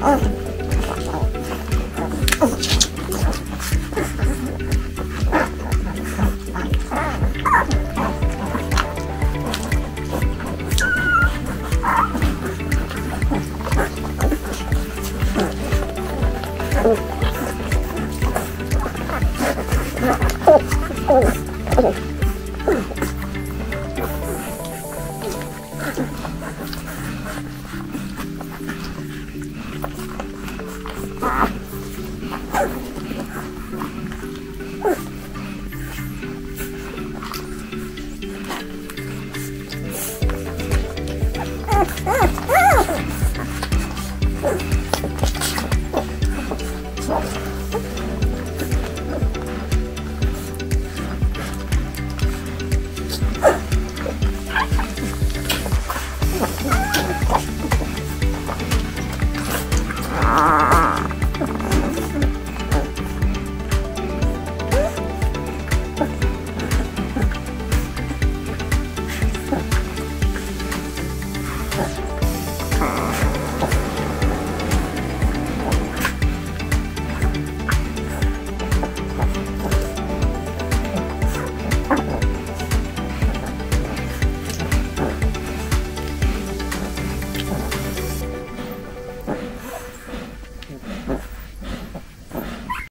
Oh. Ah!